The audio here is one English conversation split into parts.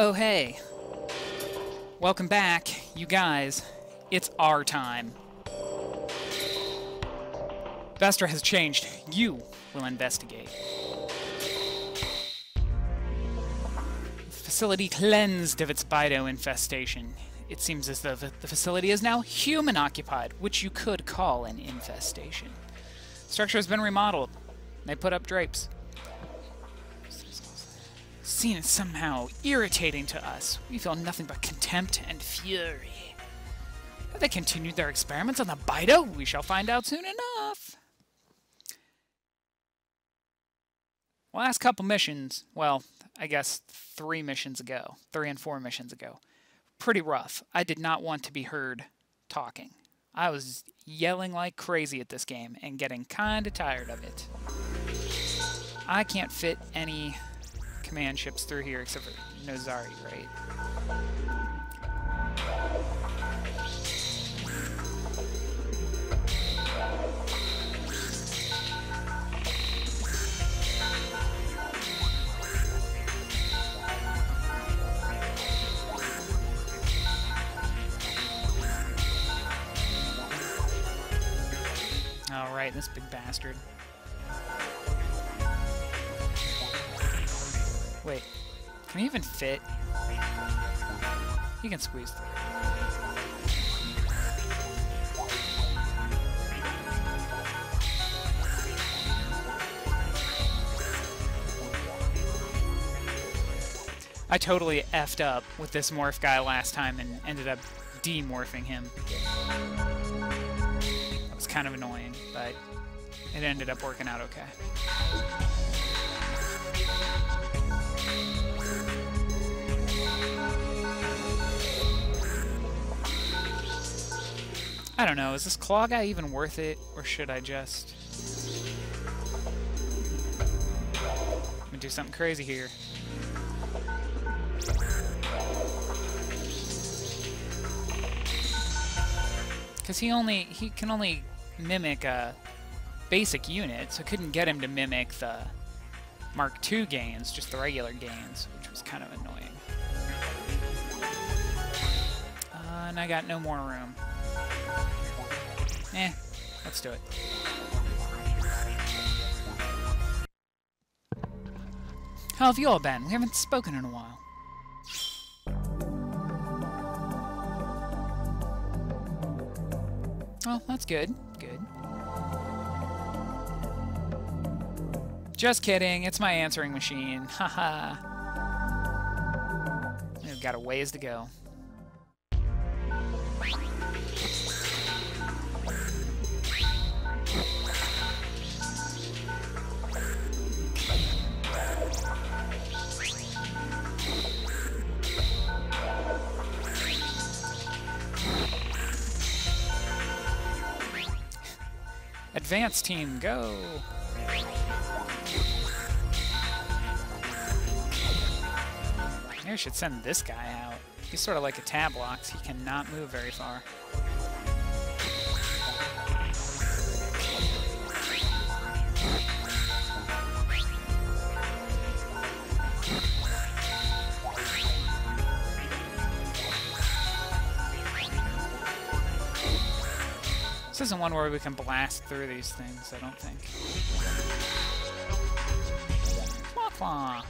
Oh, hey. Welcome back, you guys. It's R-Type. Vestra has changed. You will investigate. Facility cleansed of its Bydo infestation. It seems as though the facility is now human-occupied, which you could call an infestation. Structure has been remodeled. They put up drapes. Seen is somehow irritating to us. We feel nothing but contempt and fury. Have they continued their experiments on the Bydo? We shall find out soon enough. Last couple missions, well, I guess three missions ago, three and four missions ago, pretty rough. I did not want to be heard talking. I was yelling like crazy at this game and getting kinda tired of it. I can't fit any command ships through here except for Nozari, right? This big bastard. Wait, can he even fit? He can squeeze. I totally effed up with this morph guy last time and ended up demorphing him. That was kind of annoying, but it ended up working out okay. I don't know, is this claw guy even worth it, or should I just... I'm gonna do something crazy here. Because he only, he can only mimic a basic unit, so couldn't get him to mimic the Mark II gains, just the regular gains, which was kind of annoying. Uh, and I got no more room. Eh, let's do it. How have you all been? We haven't spoken in a while. Well, that's good. Good. Just kidding. It's my answering machine. Haha. We've got a ways to go. Advance team, go! Maybe should send this guy out. He's sort of like a Tablox. He cannot move very far. This isn't one where we can blast through these things, I don't think. Quaquaw.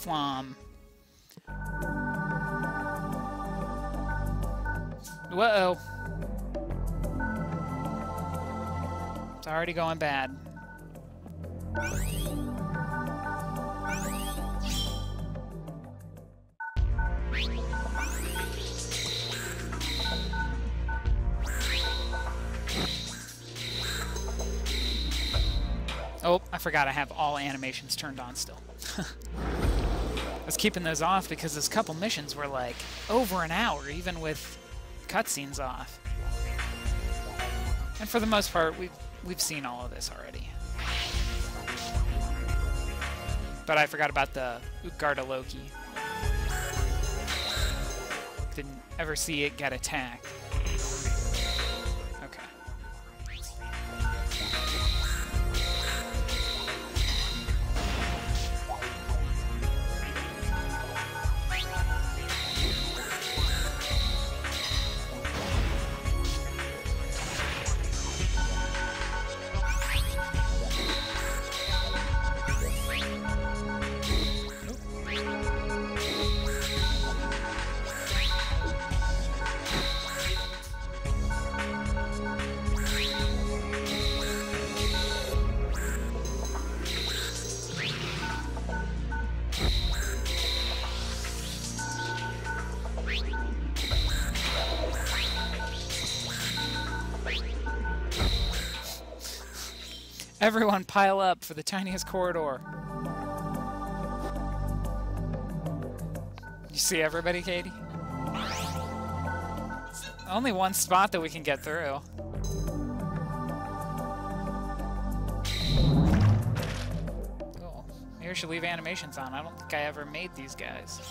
Kiflam. Whoa. It's already going bad. Oh, I forgot I have all animations turned on still. Was keeping those off because those couple missions were like over an hour, even with cutscenes off. And for the most part, we've, we've seen all of this already. But I forgot about the Utgarda Loki. Didn't ever see it get attacked. Everyone pile up for the tiniest corridor. You see everybody, Katie? Only one spot that we can get through. Oh, maybe I should leave animations on. I don't think I ever made these guys.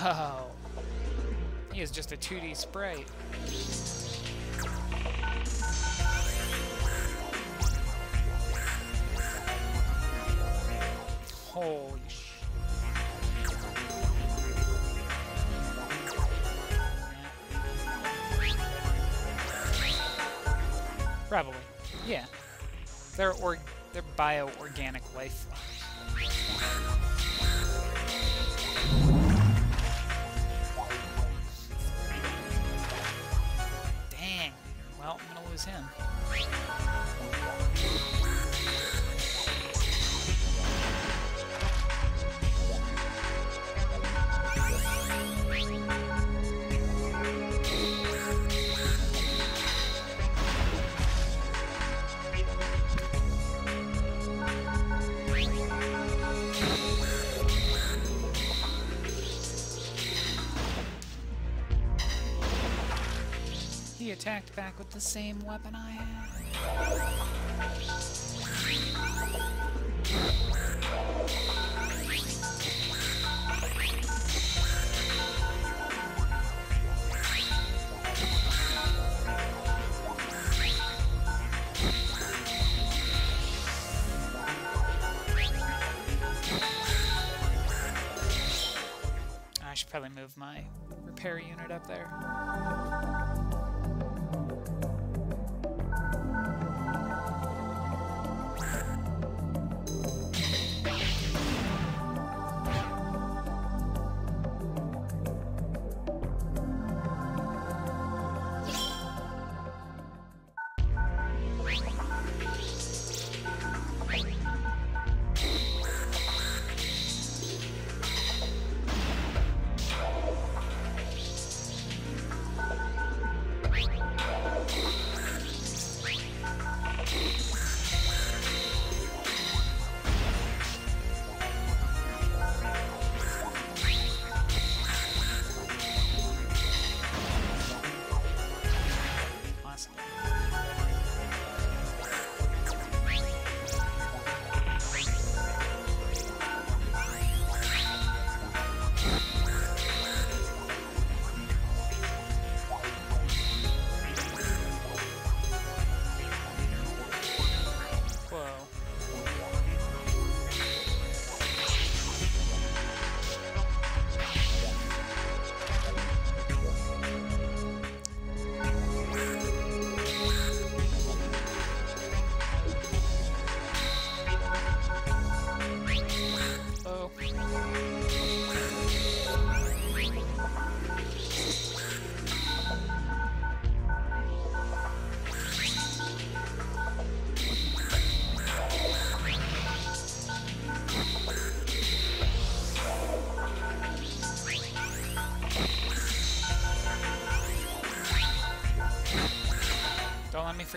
Whoa. He is just a 2D sprite. Holy sh... Probably. Yeah. They're or they're bio-organic life Well, I'm the same weapon I had. I should probably move my repair unit up there.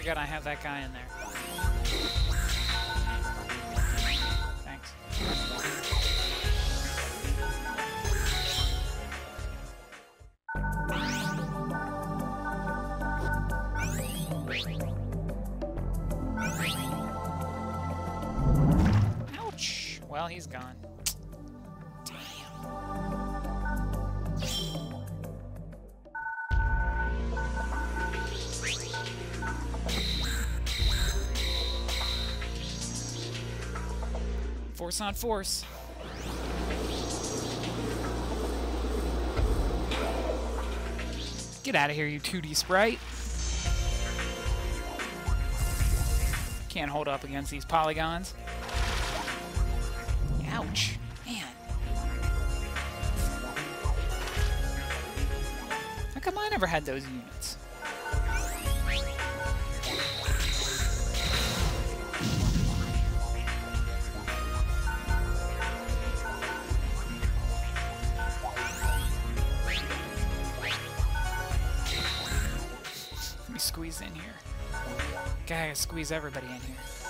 Forget I have that guy in there. Thanks. Ouch! Well, he's gone. Damn. Force on force. Get out of here, you 2D sprite. Can't hold up against these polygons. Ouch. Man. How come I never had those units? Squeeze everybody in here.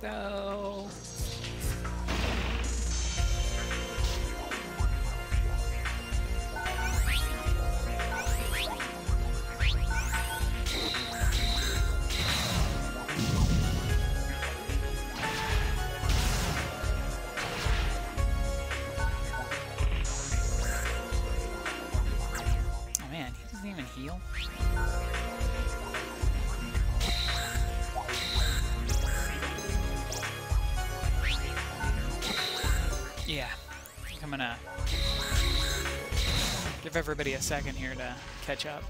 Though. Give everybody a second here to catch up.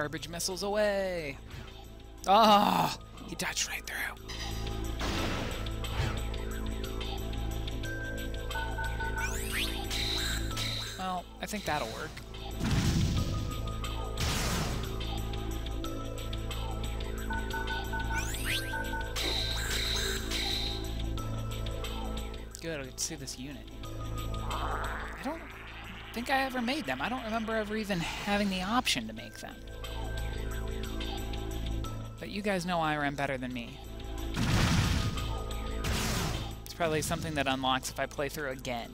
Garbage missiles away. Oh, he dodged right through. Well, I think that'll work. Good, I get to see this unit. I don't think I ever made them. I don't remember ever even having the option to make them. But you guys know IREM better than me. It's probably something that unlocks if I play through again.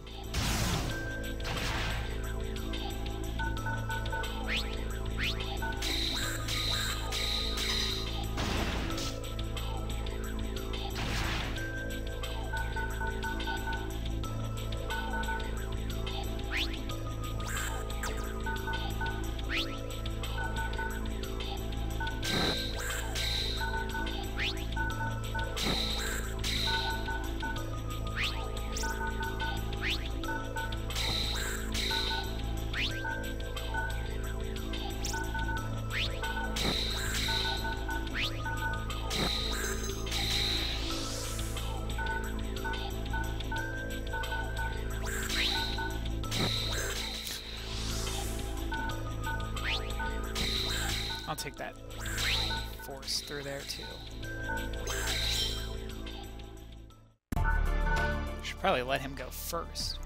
Force through there too. Should probably let him go first.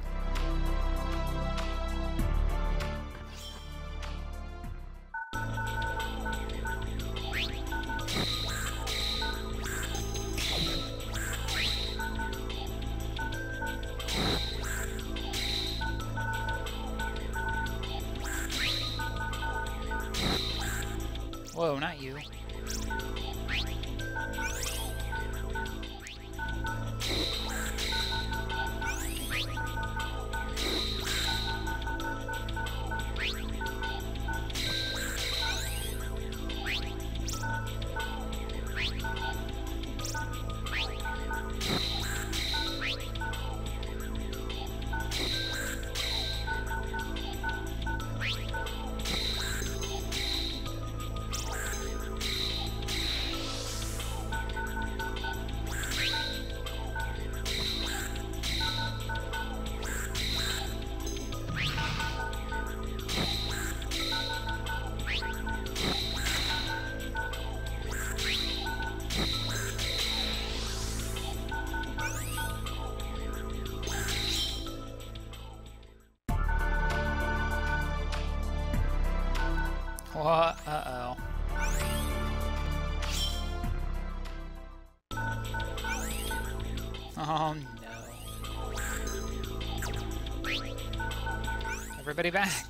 Everybody back.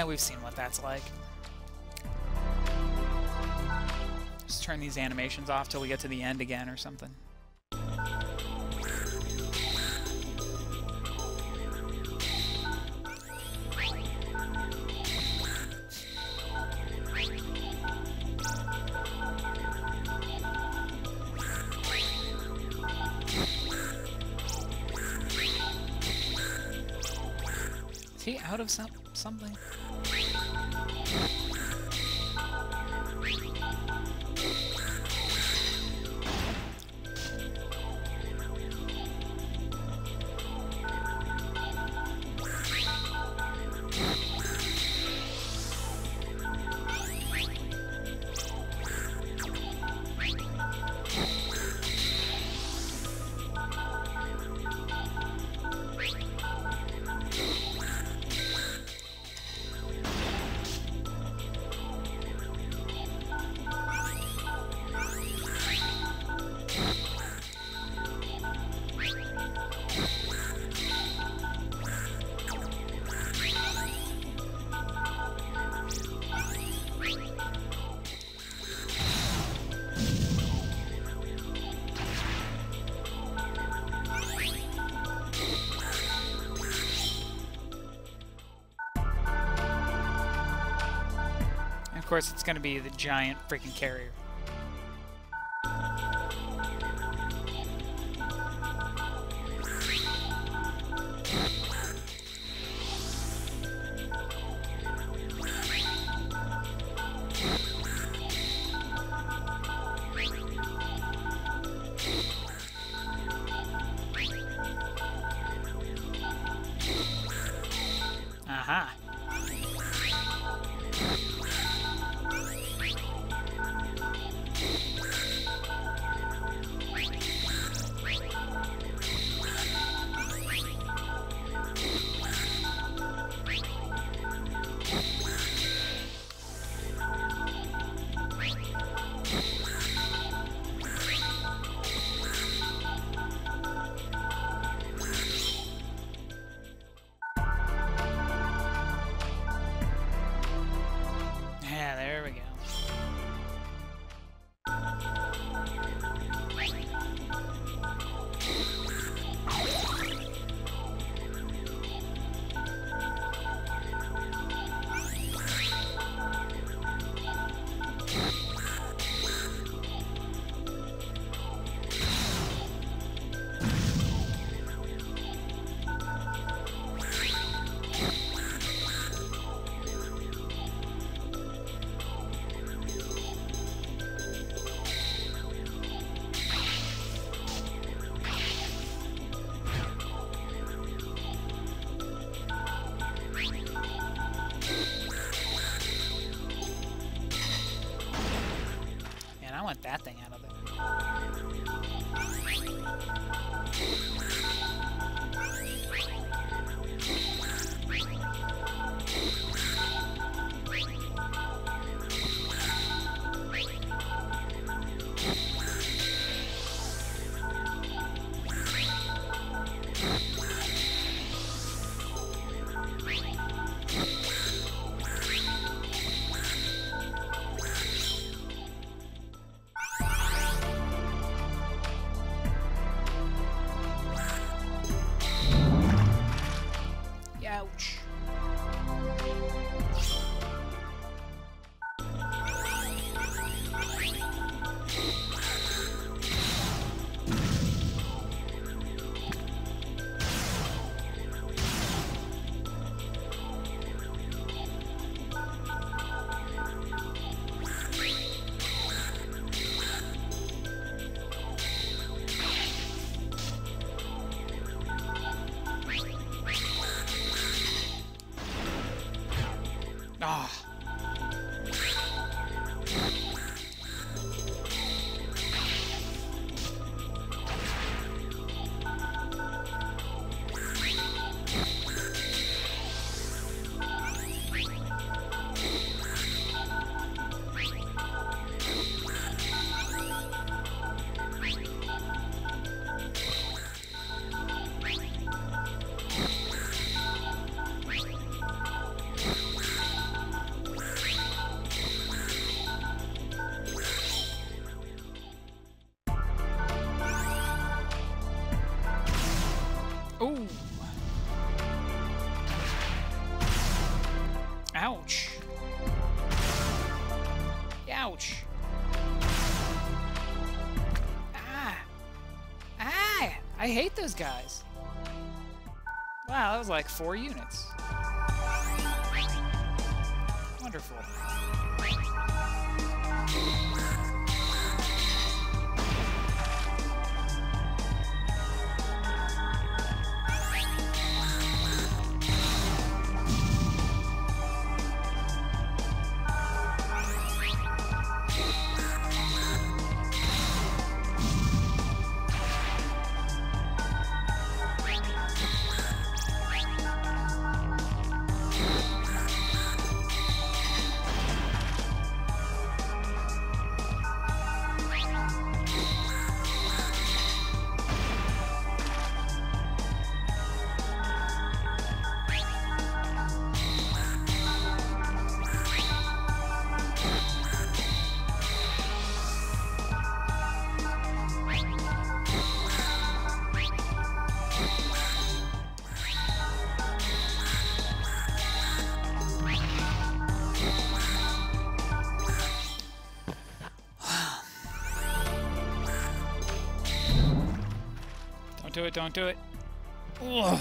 Yeah, we've seen what that's like. Just turn these animations off till we get to the end again or something. Course, it's going to be the giant freaking carrier. I hate those guys. Wow, that was like four units. It, don't do it. Ugh.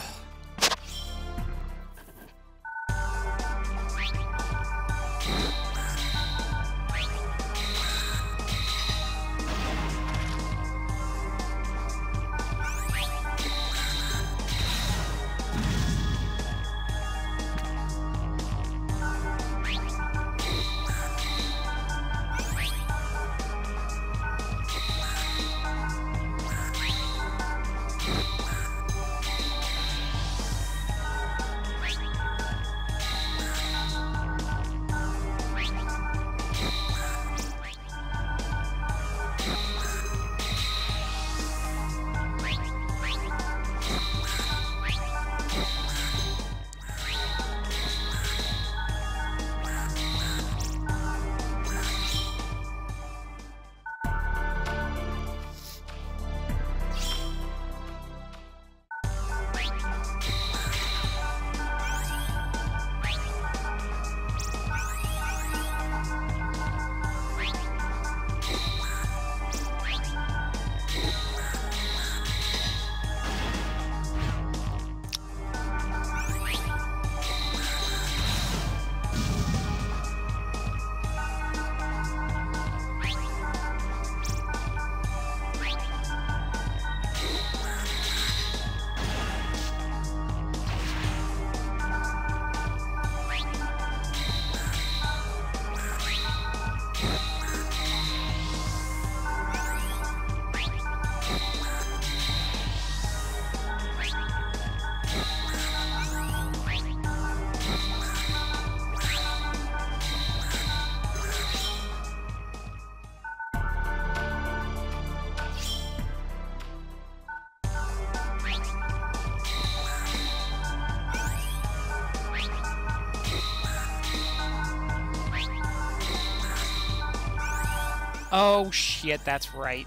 Oh shit, that's right.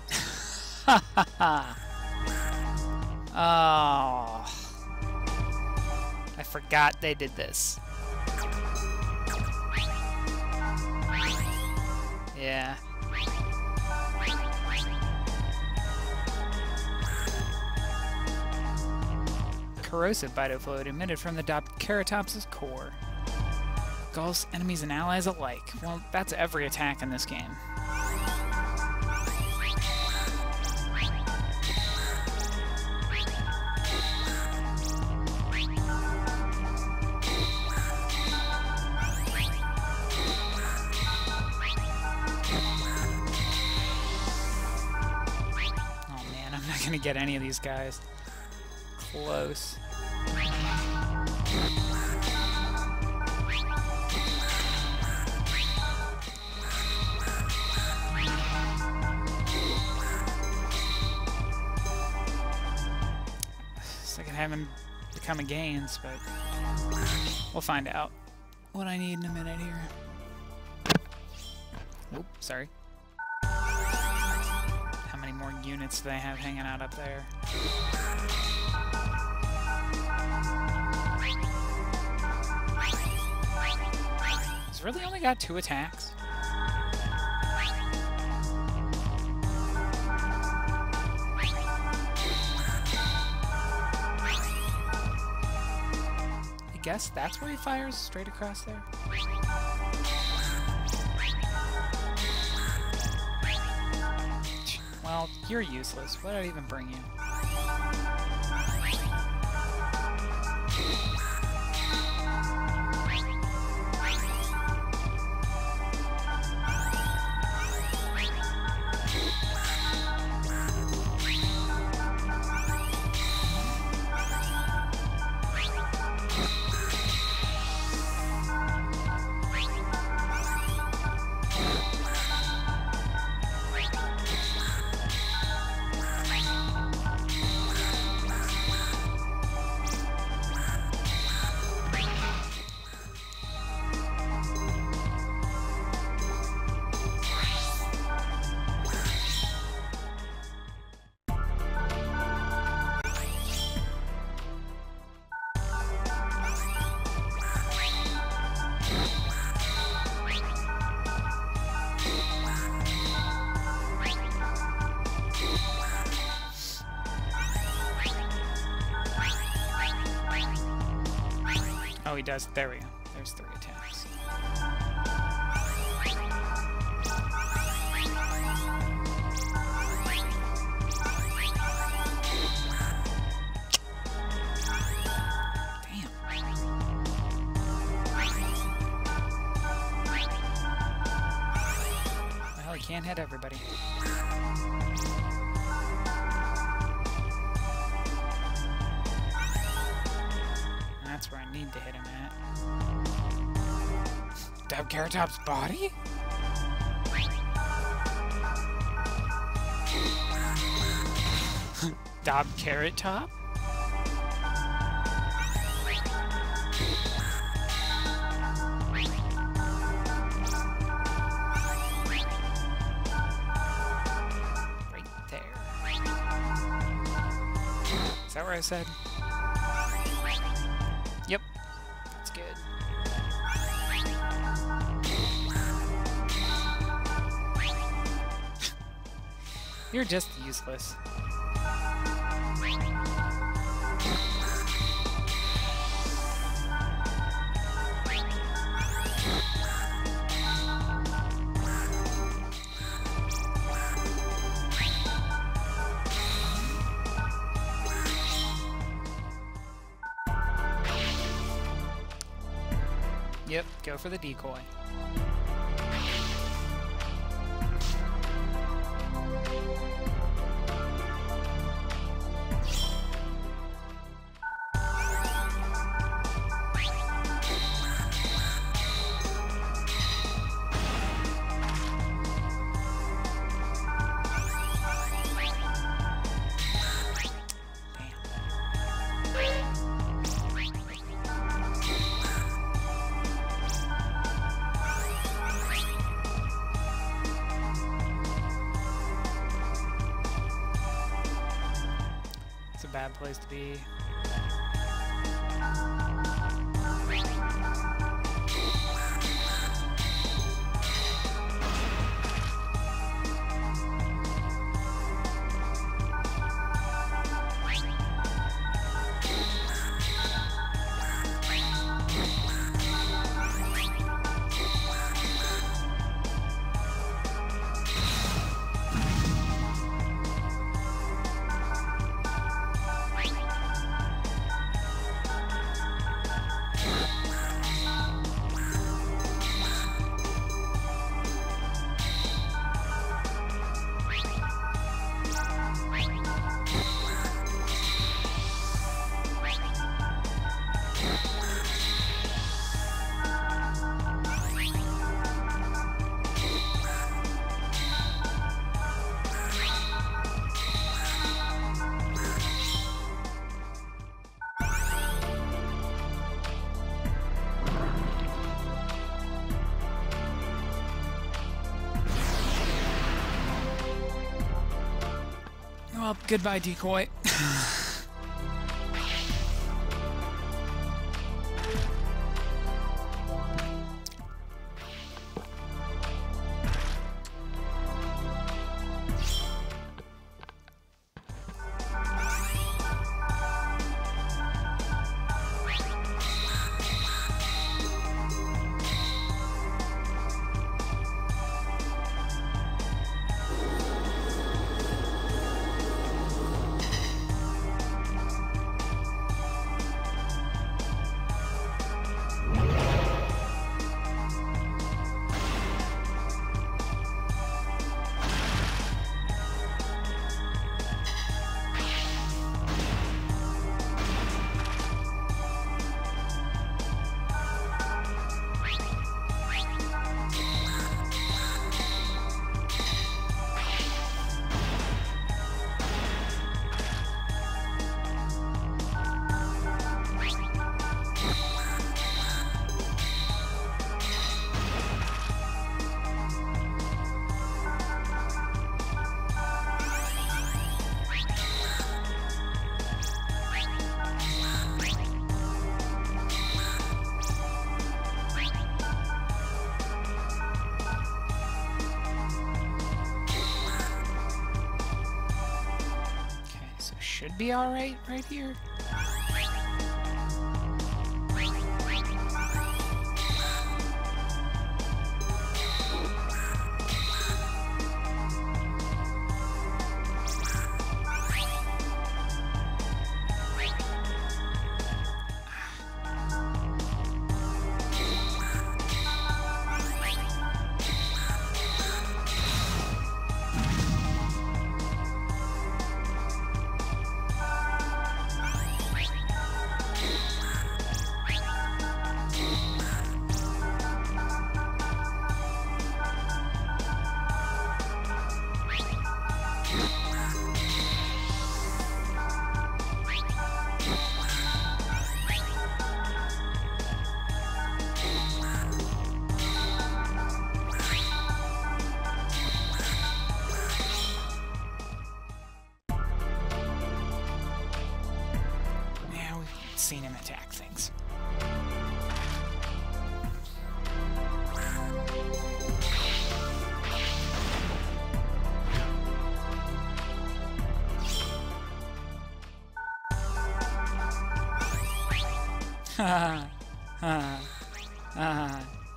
oh. I forgot they did this. Yeah. Corrosive Bydo fluid emitted from the Dobkeratops' core. Gulls enemies and allies alike. Well, that's every attack in this game. Gonna get any of these guys. Close. Second having become a gains, but we'll find out what I need in a minute here. Oop, sorry units they have hanging out up there. He's really only got two attacks. I guess that's where he fires straight across there. Well, you're useless. What did I even bring you? Does. There we go. There's three attacks. Damn. Well, he can't hit everybody. Dobkeratops' body? Dob Carrot Top? Right there. Is that where I said? You're just useless. Yep, go for the decoy. Goodbye, decoy. should be alright right here.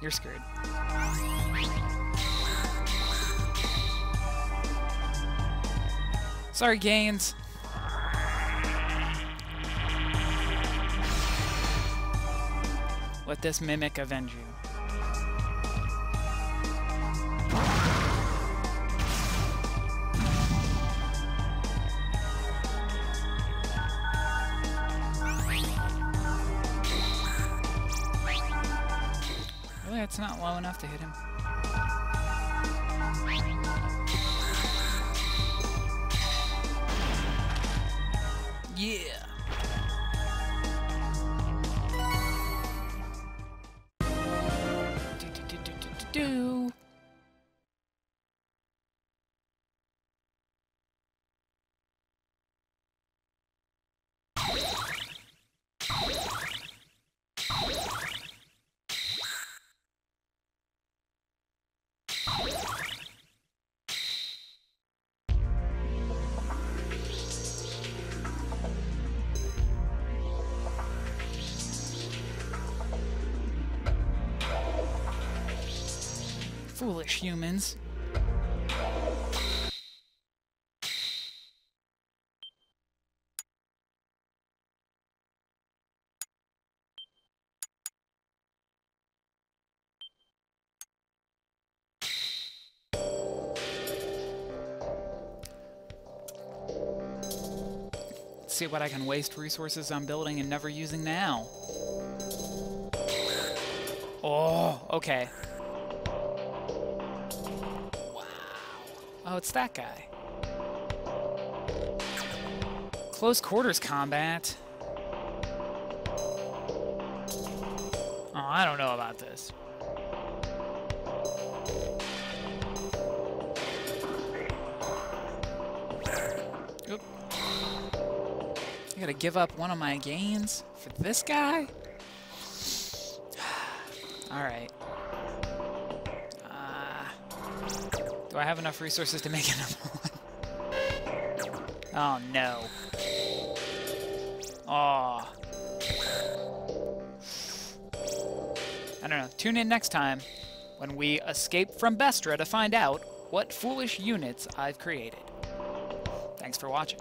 You're screwed. Sorry, Gains. Let this mimic avenge you. It's not low enough to hit him. Yeah. Humans. see what I can waste resources on building and never using now. Oh, okay. Oh, it's that guy. Close quarters combat. Oh, I don't know about this. I gotta give up one of my gains for this guy? Alright. Do I have enough resources to make another one? oh, no. Oh. I don't know. Tune in next time when we escape from Bestra to find out what foolish units I've created. Thanks for watching.